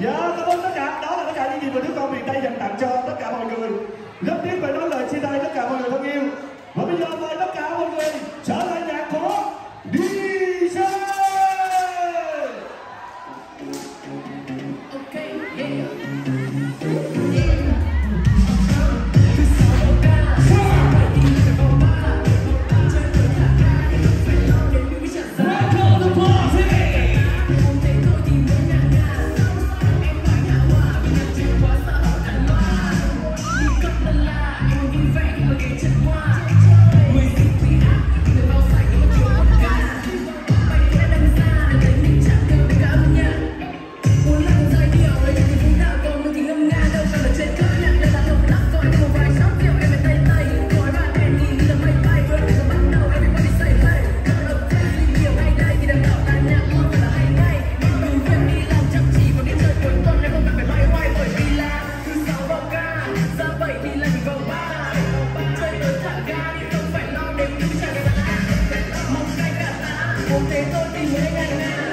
Dạ, yeah, cảm ơn tất cả. Đó là tất cả những gì mà đứa con miền Tây dành tặng cho tất cả mọi người. Rất tiếc phải nói lời chia tay tất cả mọi người thân yêu. Và bây giờ mời tất cả mọi người trở lại nhạc của DJ. Okay, yeah. looking to watch. Một thế tôi tìm mới ngày ngày